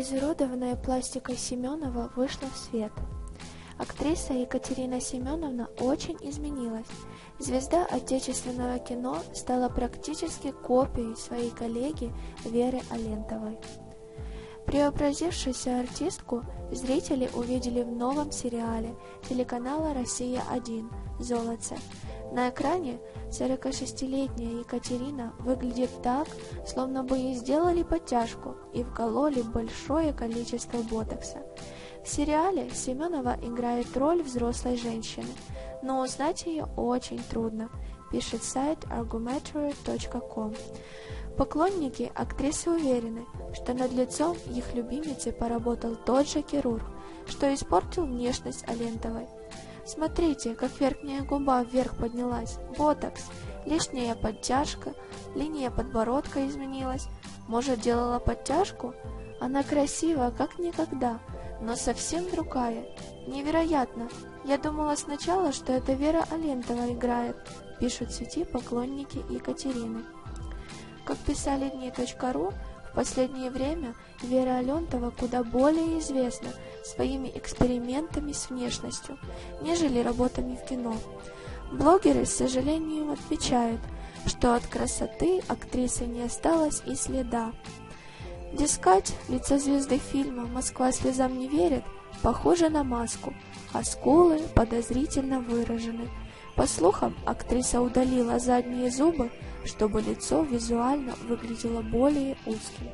изуродованная пластикой Семенова вышла в свет. Актриса Екатерина Семеновна очень изменилась. Звезда отечественного кино стала практически копией своей коллеги Веры Алентовой. Преобразившуюся артистку зрители увидели в новом сериале телеканала «Россия-1» «Золотце». На экране 46-летняя Екатерина выглядит так, словно бы ей сделали подтяжку и вкололи большое количество ботокса. В сериале Семенова играет роль взрослой женщины, но узнать ее очень трудно, пишет сайт argumentary.com. Поклонники актрисы уверены, что над лицом их любимицы поработал тот же хирург, что испортил внешность Алентовой. Смотрите, как верхняя губа вверх поднялась, ботокс, лишняя подтяжка, линия подбородка изменилась. Может, делала подтяжку? Она красива, как никогда, но совсем другая. Невероятно. Я думала сначала, что это Вера Алентова играет, пишут в сети поклонники Екатерины. Как писали дни.ру, последнее время Вера Алентова куда более известна своими экспериментами с внешностью, нежели работами в кино. Блогеры, с сожалением, отмечают, что от красоты актрисы не осталось и следа. Дескать, лицо звезды фильма «Москва слезам не верит» похоже на маску, а скулы подозрительно выражены. По слухам, актриса удалила задние зубы, чтобы лицо визуально выглядело более узким.